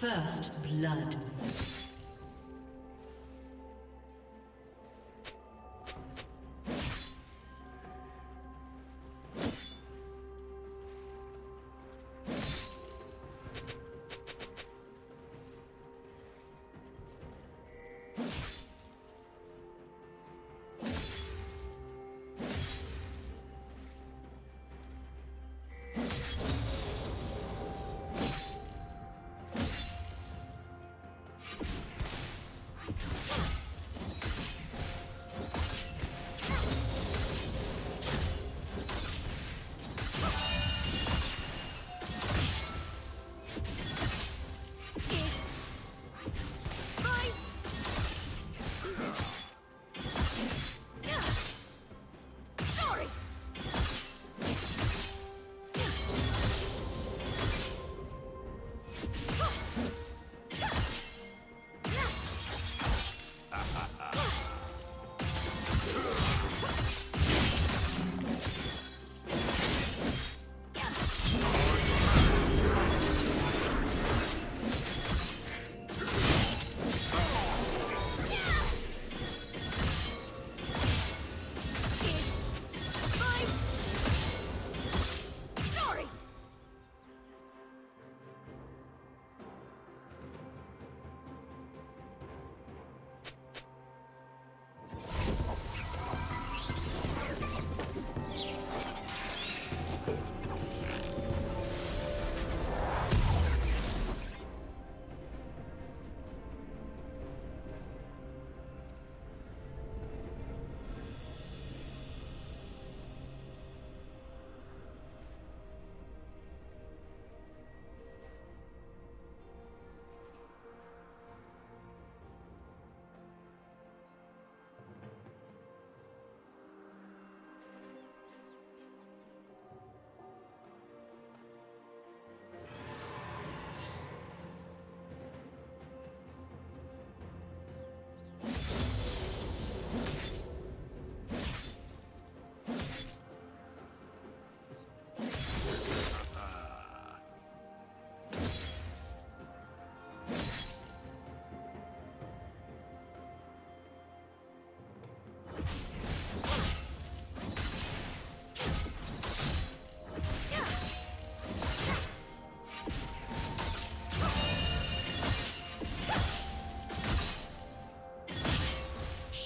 First blood.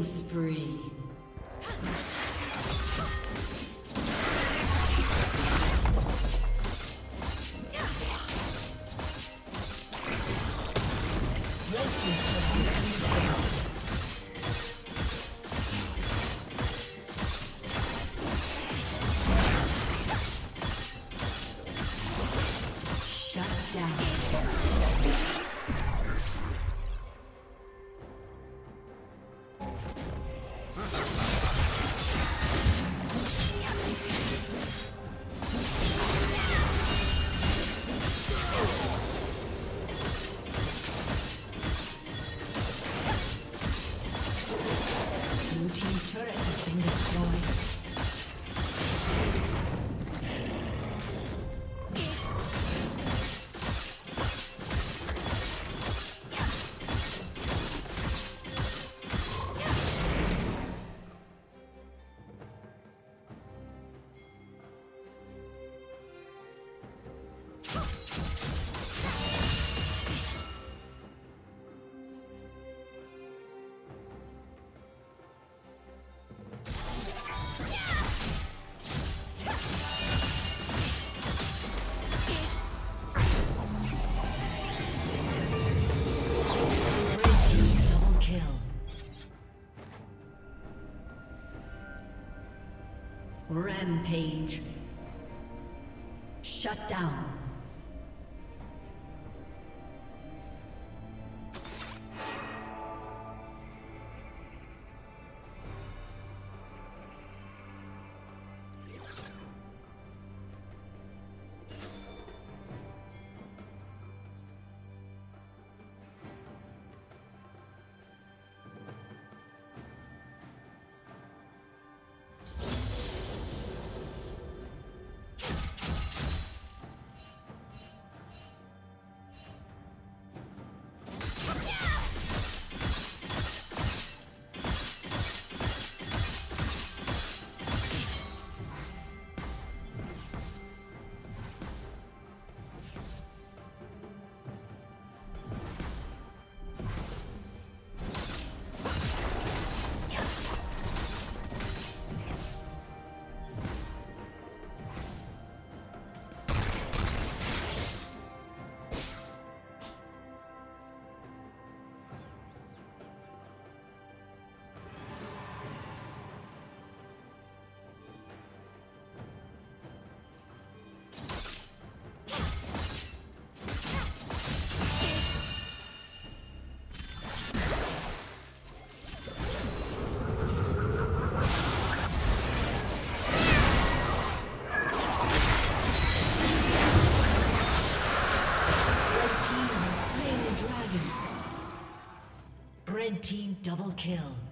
Spree. Rampage. Shut down. Kill.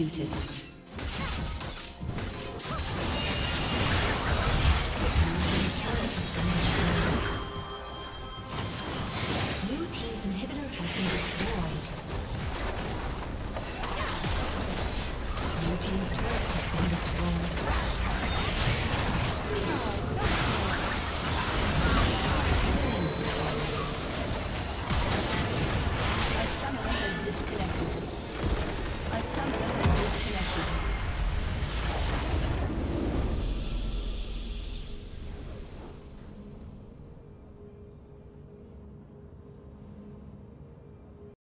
Executed.